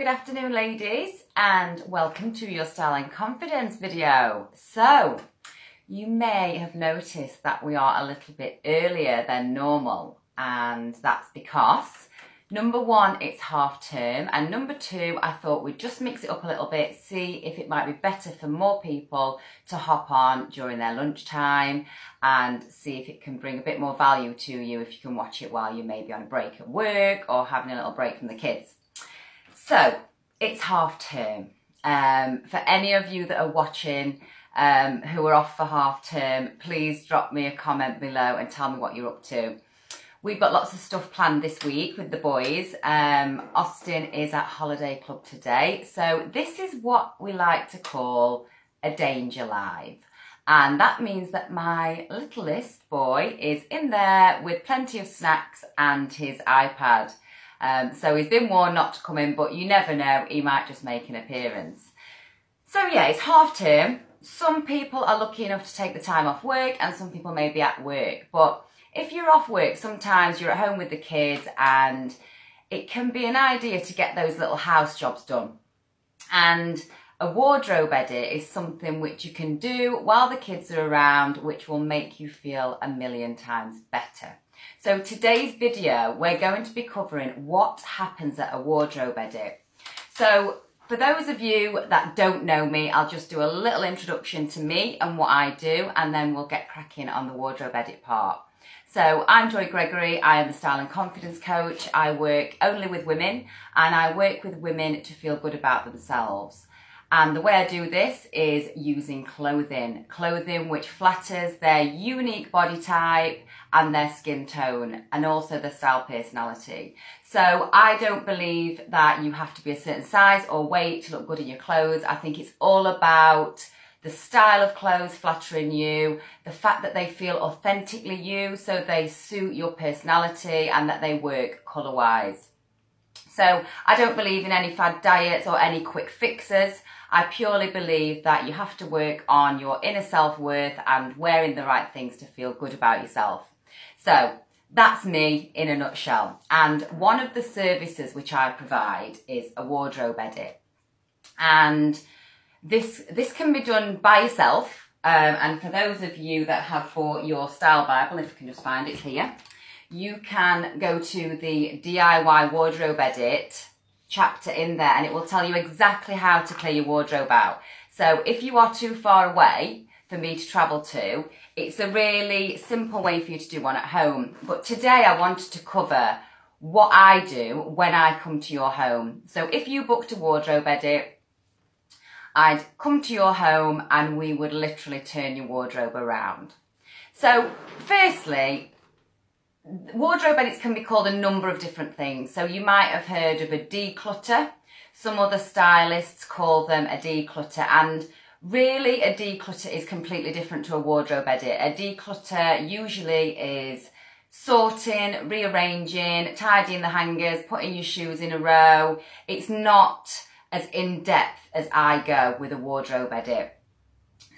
Good afternoon ladies and welcome to your Style and Confidence video. So, you may have noticed that we are a little bit earlier than normal and that's because number one, it's half term and number two, I thought we'd just mix it up a little bit, see if it might be better for more people to hop on during their lunchtime and see if it can bring a bit more value to you if you can watch it while you may be on a break at work or having a little break from the kids. So, it's half term. Um, for any of you that are watching um, who are off for half term, please drop me a comment below and tell me what you're up to. We've got lots of stuff planned this week with the boys. Um, Austin is at Holiday Club today. So this is what we like to call a danger live. And that means that my littlest boy is in there with plenty of snacks and his iPad. Um, so he's been warned not to come in, but you never know, he might just make an appearance. So yeah, it's half term some people are lucky enough to take the time off work and some people may be at work. But if you're off work, sometimes you're at home with the kids and it can be an idea to get those little house jobs done. And a wardrobe edit is something which you can do while the kids are around, which will make you feel a million times better. So today's video, we're going to be covering what happens at a wardrobe edit. So for those of you that don't know me, I'll just do a little introduction to me and what I do, and then we'll get cracking on the wardrobe edit part. So I'm Joy Gregory, I am a style and confidence coach. I work only with women and I work with women to feel good about themselves. And the way I do this is using clothing, clothing which flatters their unique body type and their skin tone and also their style personality. So I don't believe that you have to be a certain size or weight to look good in your clothes. I think it's all about the style of clothes flattering you, the fact that they feel authentically you, so they suit your personality and that they work colour wise. So I don't believe in any fad diets or any quick fixes. I purely believe that you have to work on your inner self-worth and wearing the right things to feel good about yourself. So that's me in a nutshell. And one of the services which I provide is a wardrobe edit. And this, this can be done by yourself. Um, and for those of you that have bought your style Bible, if you can just find it here, you can go to the DIY wardrobe edit chapter in there and it will tell you exactly how to clear your wardrobe out. So if you are too far away for me to travel to, it's a really simple way for you to do one at home. But today I wanted to cover what I do when I come to your home. So if you booked a wardrobe edit, I'd come to your home and we would literally turn your wardrobe around. So firstly, wardrobe edits can be called a number of different things. So you might have heard of a declutter. Some other stylists call them a declutter and really a declutter is completely different to a wardrobe edit. A declutter usually is sorting, rearranging, tidying the hangers, putting your shoes in a row. It's not as in-depth as I go with a wardrobe edit.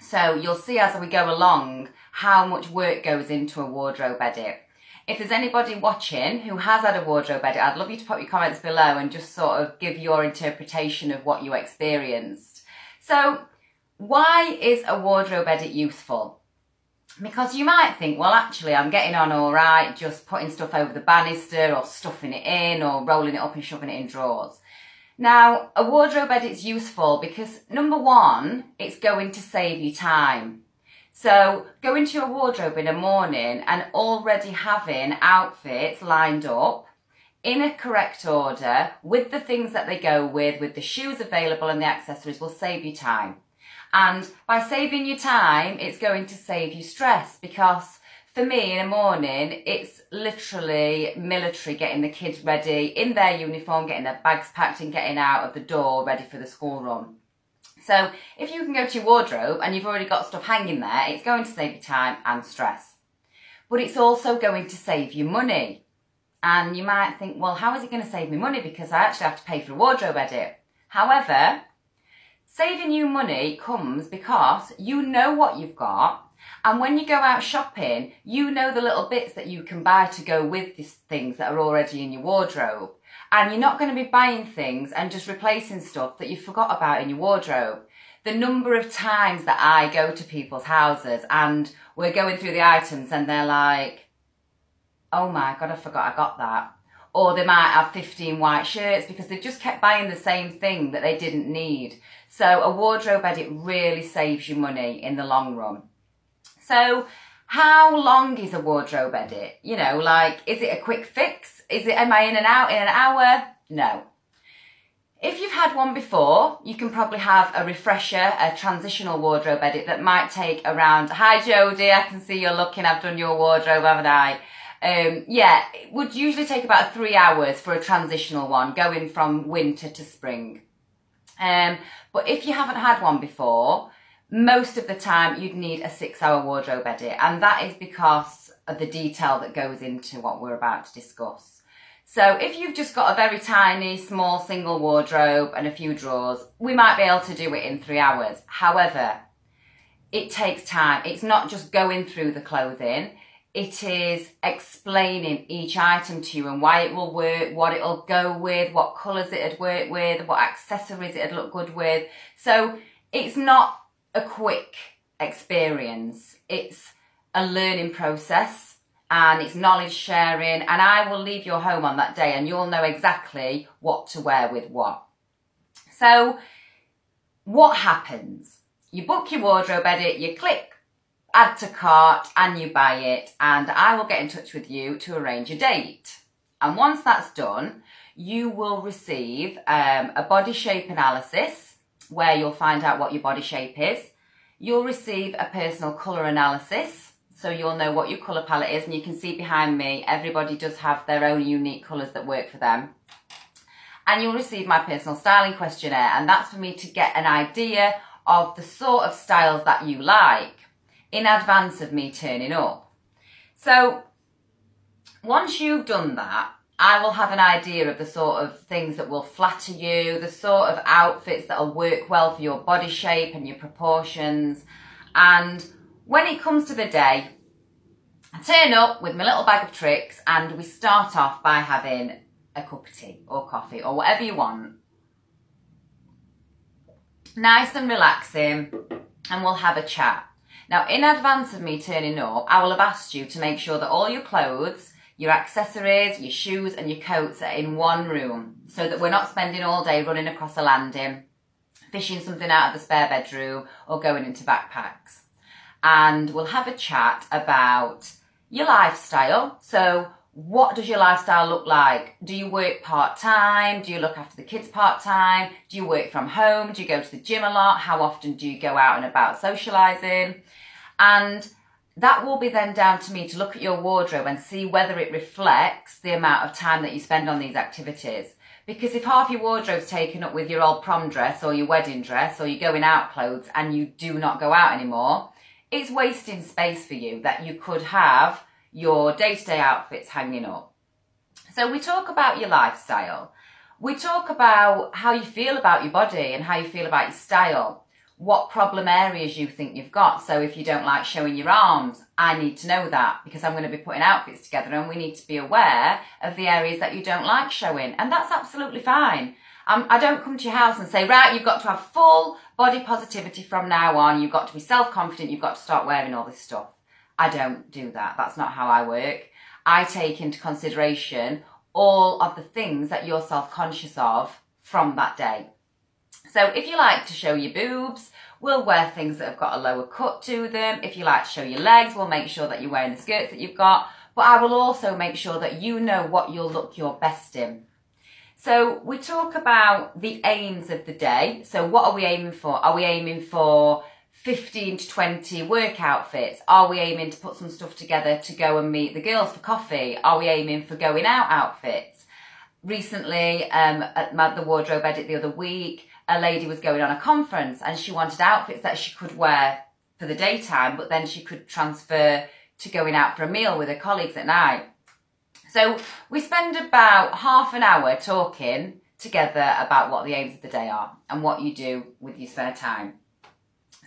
So you'll see as we go along how much work goes into a wardrobe edit. If there's anybody watching who has had a wardrobe edit, I'd love you to put your comments below and just sort of give your interpretation of what you experienced. So why is a wardrobe edit useful? Because you might think, well, actually, I'm getting on all right, just putting stuff over the banister or stuffing it in or rolling it up and shoving it in drawers. Now, a wardrobe edit's useful because number one, it's going to save you time. So go into your wardrobe in the morning and already having outfits lined up in a correct order with the things that they go with, with the shoes available and the accessories will save you time. And by saving you time, it's going to save you stress because for me in the morning, it's literally military getting the kids ready in their uniform, getting their bags packed and getting out of the door ready for the school run. So if you can go to your wardrobe and you've already got stuff hanging there, it's going to save you time and stress. But it's also going to save you money. And you might think, well, how is it going to save me money? Because I actually have to pay for a wardrobe edit. However, saving you money comes because you know what you've got And when you go out shopping, you know the little bits that you can buy to go with these things that are already in your wardrobe. And you're not going to be buying things and just replacing stuff that you forgot about in your wardrobe. The number of times that I go to people's houses and we're going through the items and they're like, oh my God, I forgot I got that. Or they might have 15 white shirts because they've just kept buying the same thing that they didn't need. So a wardrobe edit really saves you money in the long run. So how long is a wardrobe edit? You know, like, is it a quick fix? Is it, am I in and out in an hour? No. If you've had one before, you can probably have a refresher, a transitional wardrobe edit that might take around, hi Jodie, I can see you're looking, I've done your wardrobe, haven't I? Um, yeah, it would usually take about three hours for a transitional one, going from winter to spring. Um, but if you haven't had one before, most of the time you'd need a six hour wardrobe edit. And that is because of the detail that goes into what we're about to discuss. So if you've just got a very tiny, small single wardrobe and a few drawers, we might be able to do it in three hours. However, it takes time. It's not just going through the clothing it is explaining each item to you and why it will work, what it'll go with, what colours it'd work with, what accessories it'd look good with. So it's not a quick experience. It's a learning process and it's knowledge sharing and I will leave your home on that day and you'll know exactly what to wear with what. So what happens? You book your wardrobe edit, you click add to cart and you buy it and I will get in touch with you to arrange a date. And once that's done, you will receive um, a body shape analysis where you'll find out what your body shape is. You'll receive a personal colour analysis, so you'll know what your colour palette is and you can see behind me, everybody does have their own unique colours that work for them. And you'll receive my personal styling questionnaire and that's for me to get an idea of the sort of styles that you like in advance of me turning up. So once you've done that, I will have an idea of the sort of things that will flatter you, the sort of outfits that will work well for your body shape and your proportions. And when it comes to the day, I turn up with my little bag of tricks and we start off by having a cup of tea or coffee or whatever you want. Nice and relaxing and we'll have a chat. Now, in advance of me turning up, I will have asked you to make sure that all your clothes, your accessories, your shoes and your coats are in one room so that we're not spending all day running across a landing, fishing something out of the spare bedroom or going into backpacks. And we'll have a chat about your lifestyle. So what does your lifestyle look like? Do you work part time? Do you look after the kids part time? Do you work from home? Do you go to the gym a lot? How often do you go out and about socializing? And that will be then down to me to look at your wardrobe and see whether it reflects the amount of time that you spend on these activities. Because if half your wardrobe's taken up with your old prom dress or your wedding dress or your going out clothes and you do not go out anymore, it's wasting space for you that you could have your day-to-day outfits hanging up. So we talk about your lifestyle. We talk about how you feel about your body and how you feel about your style what problem areas you think you've got. So if you don't like showing your arms, I need to know that because I'm going to be putting outfits together and we need to be aware of the areas that you don't like showing. And that's absolutely fine. Um, I don't come to your house and say, right, you've got to have full body positivity from now on. You've got to be self-confident. You've got to start wearing all this stuff. I don't do that. That's not how I work. I take into consideration all of the things that you're self-conscious of from that day. So if you like to show your boobs, we'll wear things that have got a lower cut to them. If you like to show your legs, we'll make sure that you're wearing the skirts that you've got. But I will also make sure that you know what you'll look your best in. So we talk about the aims of the day. So what are we aiming for? Are we aiming for 15 to 20 work outfits? Are we aiming to put some stuff together to go and meet the girls for coffee? Are we aiming for going out outfits? Recently, um, at the wardrobe edit the other week, a lady was going on a conference and she wanted outfits that she could wear for the daytime, but then she could transfer to going out for a meal with her colleagues at night. So we spend about half an hour talking together about what the aims of the day are and what you do with your spare time.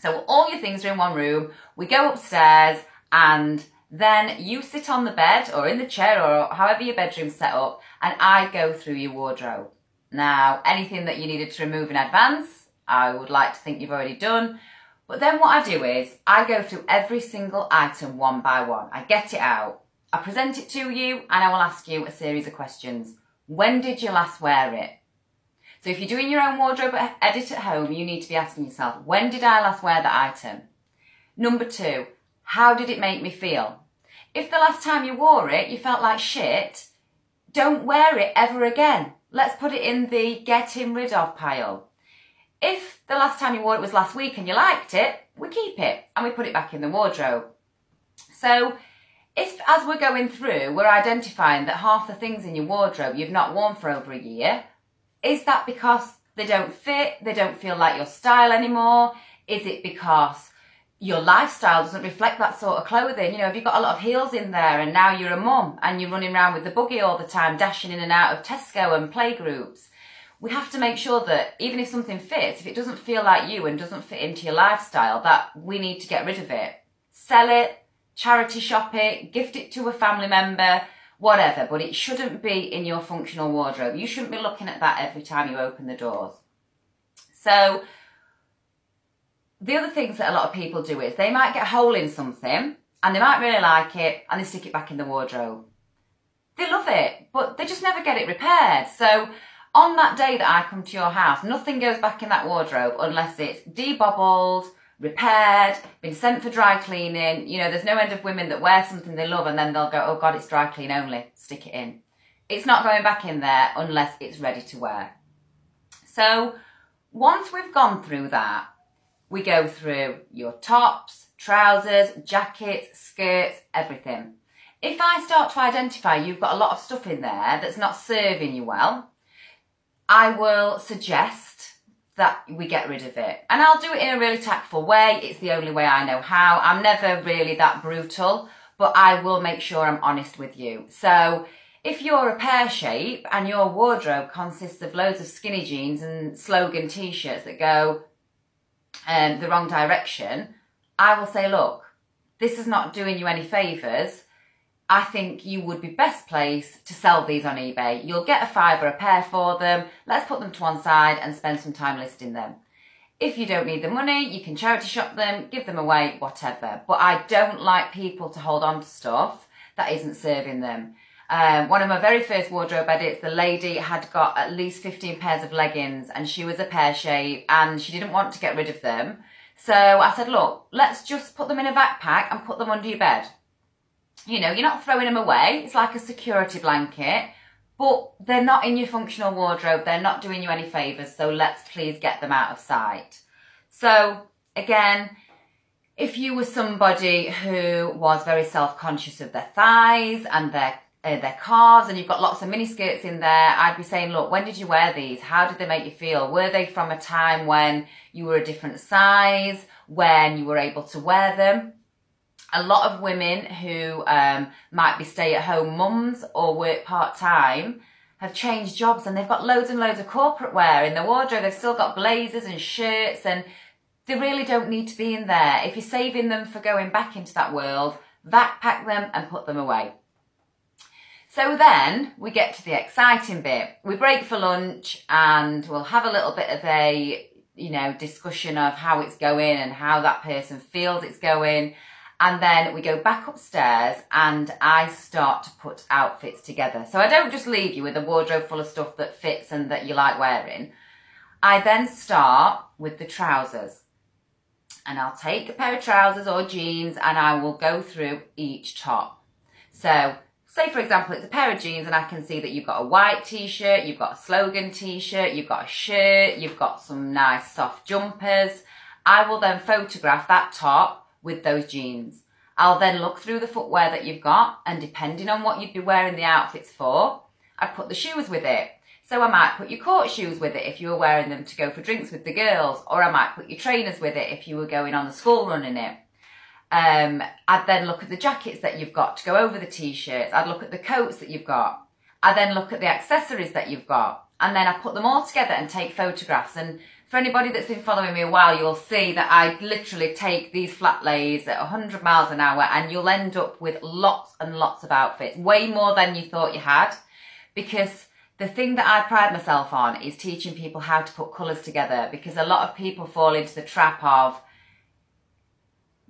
So all your things are in one room. We go upstairs and then you sit on the bed or in the chair or however your bedroom's set up and I go through your wardrobe. Now, anything that you needed to remove in advance, I would like to think you've already done. But then what I do is I go through every single item one by one. I get it out. I present it to you and I will ask you a series of questions. When did you last wear it? So if you're doing your own wardrobe edit at home, you need to be asking yourself, when did I last wear that item? Number two, how did it make me feel? If the last time you wore it, you felt like shit, don't wear it ever again. Let's put it in the getting rid of pile. If the last time you wore it was last week and you liked it, we keep it and we put it back in the wardrobe. So if as we're going through, we're identifying that half the things in your wardrobe you've not worn for over a year, is that because they don't fit, they don't feel like your style anymore? Is it because your lifestyle doesn't reflect that sort of clothing. You know, if you've got a lot of heels in there and now you're a mum and you're running around with the buggy all the time, dashing in and out of Tesco and playgroups, we have to make sure that even if something fits, if it doesn't feel like you and doesn't fit into your lifestyle, that we need to get rid of it. Sell it, charity shop it, gift it to a family member, whatever, but it shouldn't be in your functional wardrobe. You shouldn't be looking at that every time you open the doors. So, the other things that a lot of people do is they might get a hole in something and they might really like it and they stick it back in the wardrobe. They love it, but they just never get it repaired. So on that day that I come to your house, nothing goes back in that wardrobe unless it's debobbled, repaired, been sent for dry cleaning. You know, there's no end of women that wear something they love and then they'll go, oh God, it's dry clean only, stick it in. It's not going back in there unless it's ready to wear. So once we've gone through that, we go through your tops, trousers, jackets, skirts, everything. If I start to identify you've got a lot of stuff in there that's not serving you well, I will suggest that we get rid of it. And I'll do it in a really tactful way. It's the only way I know how. I'm never really that brutal, but I will make sure I'm honest with you. So if you're a pear shape and your wardrobe consists of loads of skinny jeans and slogan t-shirts that go um, the wrong direction, I will say, look, this is not doing you any favours. I think you would be best placed to sell these on eBay. You'll get a five or a pair for them. Let's put them to one side and spend some time listing them. If you don't need the money, you can charity shop them, give them away, whatever. But I don't like people to hold on to stuff that isn't serving them. Um, one of my very first wardrobe edits, the lady had got at least 15 pairs of leggings and she was a pear shape and she didn't want to get rid of them. So I said, look, let's just put them in a backpack and put them under your bed. You know, you're not throwing them away. It's like a security blanket, but they're not in your functional wardrobe. They're not doing you any favours. So let's please get them out of sight. So again, if you were somebody who was very self-conscious of their thighs and their uh, their calves and you've got lots of mini skirts in there, I'd be saying, look, when did you wear these? How did they make you feel? Were they from a time when you were a different size, when you were able to wear them? A lot of women who um, might be stay-at-home mums or work part-time have changed jobs and they've got loads and loads of corporate wear in their wardrobe. They've still got blazers and shirts and they really don't need to be in there. If you're saving them for going back into that world, backpack them and put them away. So then we get to the exciting bit. We break for lunch and we'll have a little bit of a, you know, discussion of how it's going and how that person feels it's going. And then we go back upstairs and I start to put outfits together. So I don't just leave you with a wardrobe full of stuff that fits and that you like wearing. I then start with the trousers. And I'll take a pair of trousers or jeans and I will go through each top. So say for example it's a pair of jeans and I can see that you've got a white t-shirt, you've got a slogan t-shirt, you've got a shirt, you've got some nice soft jumpers. I will then photograph that top with those jeans. I'll then look through the footwear that you've got and depending on what you'd be wearing the outfits for, I'd put the shoes with it. So I might put your court shoes with it if you were wearing them to go for drinks with the girls, or I might put your trainers with it if you were going on the school run in it. Um, I'd then look at the jackets that you've got to go over the t-shirts. I'd look at the coats that you've got. I then look at the accessories that you've got and then I put them all together and take photographs. And for anybody that's been following me a while, you'll see that I literally take these flat lays at 100 miles an hour and you'll end up with lots and lots of outfits, way more than you thought you had. Because the thing that I pride myself on is teaching people how to put colours together because a lot of people fall into the trap of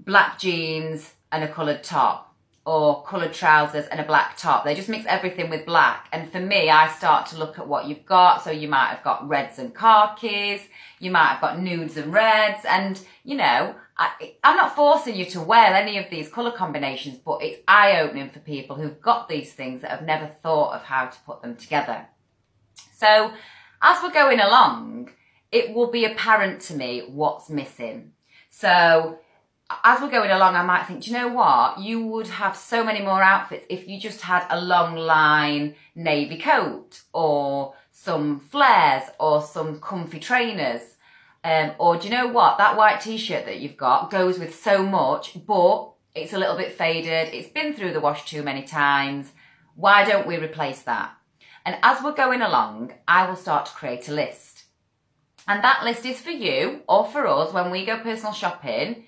black jeans and a coloured top or coloured trousers and a black top. They just mix everything with black. And for me, I start to look at what you've got. So you might have got reds and khakis, you might have got nudes and reds. And, you know, I, I'm not forcing you to wear any of these colour combinations, but it's eye opening for people who've got these things that have never thought of how to put them together. So as we're going along, it will be apparent to me what's missing. So as we're going along, I might think, do you know what? You would have so many more outfits if you just had a long line navy coat or some flares or some comfy trainers. Um, or do you know what? That white t-shirt that you've got goes with so much, but it's a little bit faded. It's been through the wash too many times. Why don't we replace that? And as we're going along, I will start to create a list. And that list is for you or for us when we go personal shopping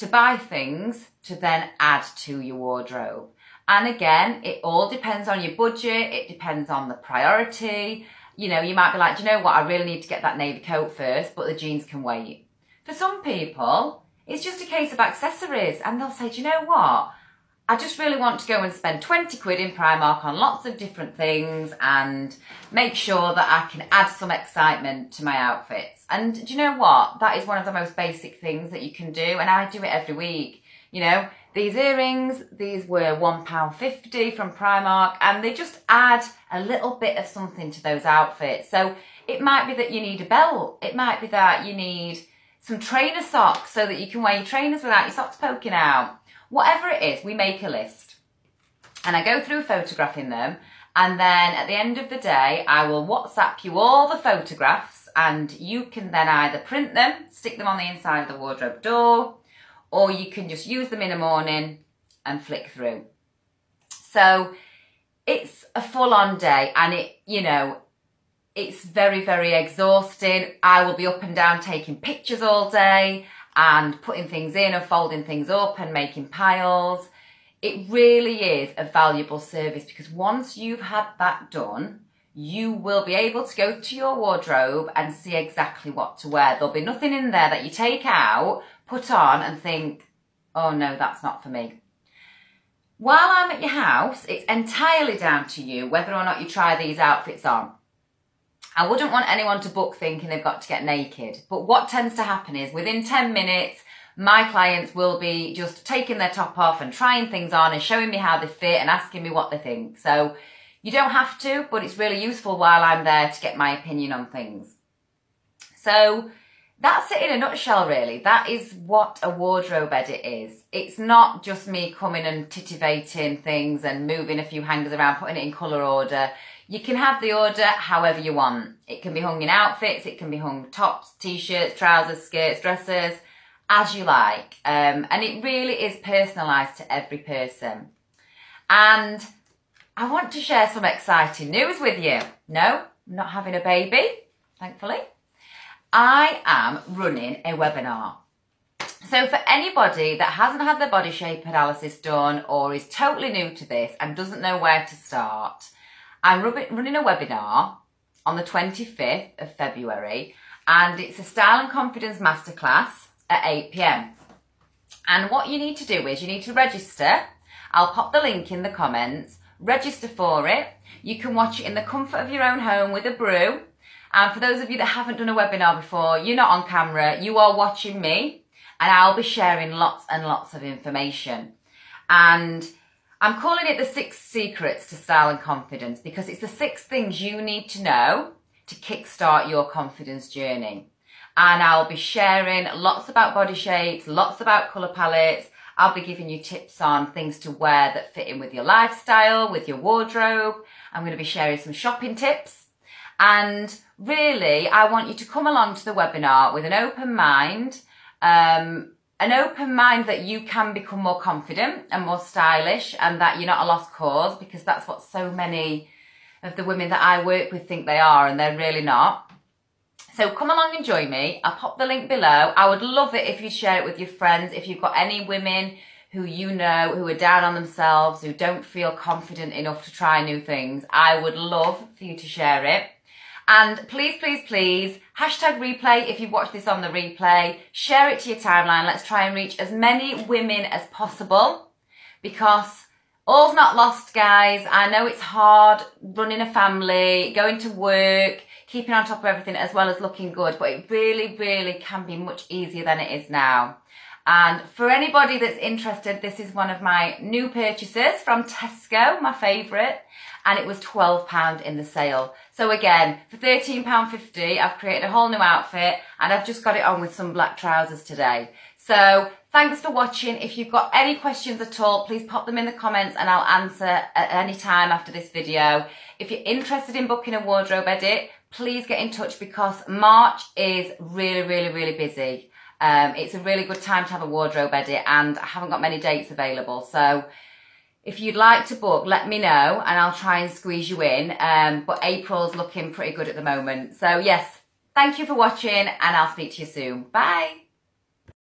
to buy things to then add to your wardrobe. And again, it all depends on your budget, it depends on the priority. You know, you might be like, do you know what, I really need to get that navy coat first, but the jeans can wait. For some people, it's just a case of accessories and they'll say, do you know what, I just really want to go and spend 20 quid in Primark on lots of different things and make sure that I can add some excitement to my outfits. And do you know what? That is one of the most basic things that you can do and I do it every week. You know, these earrings, these were £1.50 from Primark and they just add a little bit of something to those outfits. So it might be that you need a belt. It might be that you need some trainer socks so that you can wear your trainers without your socks poking out. Whatever it is, we make a list. And I go through photographing them. And then at the end of the day, I will WhatsApp you all the photographs and you can then either print them, stick them on the inside of the wardrobe door, or you can just use them in the morning and flick through. So it's a full on day and it, you know, it's very, very exhausting. I will be up and down taking pictures all day and putting things in and folding things up and making piles. It really is a valuable service because once you've had that done, you will be able to go to your wardrobe and see exactly what to wear. There'll be nothing in there that you take out, put on and think, oh no, that's not for me. While I'm at your house, it's entirely down to you whether or not you try these outfits on. I wouldn't want anyone to book thinking they've got to get naked. But what tends to happen is within 10 minutes, my clients will be just taking their top off and trying things on and showing me how they fit and asking me what they think. So you don't have to, but it's really useful while I'm there to get my opinion on things. So that's it in a nutshell, really. That is what a wardrobe edit is. It's not just me coming and titivating things and moving a few hangers around, putting it in colour order. You can have the order however you want. It can be hung in outfits, it can be hung tops, t-shirts, trousers, skirts, dresses, as you like. Um, and it really is personalised to every person. And I want to share some exciting news with you. No, I'm not having a baby, thankfully. I am running a webinar. So for anybody that hasn't had their body shape analysis done or is totally new to this and doesn't know where to start, I'm running a webinar on the 25th of February and it's a Style and Confidence Masterclass at 8pm. And what you need to do is you need to register. I'll pop the link in the comments. Register for it. You can watch it in the comfort of your own home with a brew. And for those of you that haven't done a webinar before, you're not on camera, you are watching me and I'll be sharing lots and lots of information. And I'm calling it the six secrets to style and confidence because it's the six things you need to know to kickstart your confidence journey. And I'll be sharing lots about body shapes, lots about colour palettes. I'll be giving you tips on things to wear that fit in with your lifestyle, with your wardrobe. I'm going to be sharing some shopping tips. And really, I want you to come along to the webinar with an open mind, um, an open mind that you can become more confident and more stylish and that you're not a lost cause because that's what so many of the women that I work with think they are and they're really not. So come along and join me. I'll pop the link below. I would love it if you share it with your friends. If you've got any women who you know who are down on themselves, who don't feel confident enough to try new things, I would love for you to share it. And please, please, please, hashtag replay if you've watched this on the replay. Share it to your timeline. Let's try and reach as many women as possible because all's not lost, guys. I know it's hard running a family, going to work, keeping on top of everything as well as looking good, but it really, really can be much easier than it is now. And for anybody that's interested, this is one of my new purchases from Tesco, my favourite, and it was £12 in the sale. So again, for £13.50, I've created a whole new outfit and I've just got it on with some black trousers today. So thanks for watching. If you've got any questions at all, please pop them in the comments and I'll answer at any time after this video. If you're interested in booking a wardrobe edit, please get in touch because March is really, really, really busy. Um, it's a really good time to have a wardrobe edit and I haven't got many dates available. So if you'd like to book, let me know and I'll try and squeeze you in. Um, but April's looking pretty good at the moment. So yes, thank you for watching and I'll speak to you soon. Bye.